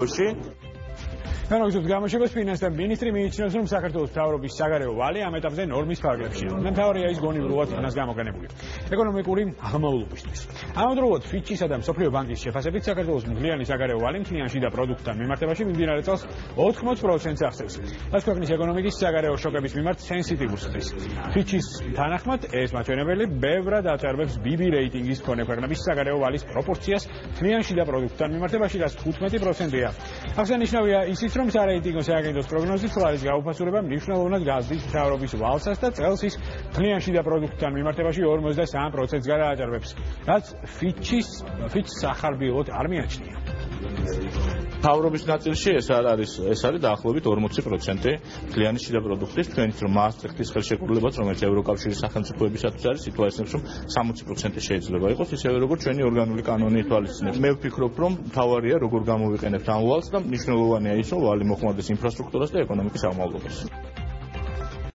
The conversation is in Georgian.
Rocher განაგზობს გამოშვებას ფინანსთა ministri მიიჩნევს რომ საქართველოს მთავრობის საგარეო ვალი ამ ეტაპზე ნორმის ფარგლებშია. და მთავრია ის გონივრულად ფინანს გამოყენებული. ეკონომიკური აღმავლობისთვის. ამავდროულად ფიჩისა და მსოფლიო ბანკის შეფასებით საქართველოს მძლიანი საგარეო ვალი მთლიანში და პროდუქტთან მიმართებაში მიმდინარე წელს 80%-ს აღწევს. რაც ქვეყნის ეკონომიკის საგარეო შოკების მიმართ სენსიტივურს ხდის. ფიჩის თანახმად ეს მაჩვენებელი ბევრად აჭარბებს BB რეიტინგის მქონე ქვეყნების საგარეო ვალის პროპორციას მთლიანში და პროდუქტთან მიმართებაში, რაც 15%-ია. აღსანიშნავია ისიც რომ სარეიტინგო სააგენტოს პროგნოზის ხალხის გაუფასურება მნიშვნელოვნად გაზდის მთავრობის ვალსას და წელს ის კლიანტში და პროდუქტთან მიმართებაში 53%-ს გადააჭარბებს, რაც ფიჩის ფიჩს ახალბილოდ არ მიაჩნია. თავრობის ნაწილში ეს არ არის ეს არის დაახლოებით 40% კლიანტის შიდა პროდუქტის თქვენით რომ მასტრიხტის ხელშეკრულებაც რომელიც ევროკავშირის სახელმწიფოებისათვის არის სიტუაციებს რომ 60% შეიძლება იყოს ისევე როგორც ჩვენი ორგანული კანონი ითვალისწინებს. მე ვფიქრობ რომ თავარია როგორ გამოვიყენებთ ამ ვალს და მნიშვნელოვანია ის რომ ვალი მოხმარდეს ინფრასტრუქტურას და ეკონომიკის აღმავლობას